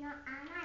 No, Anna.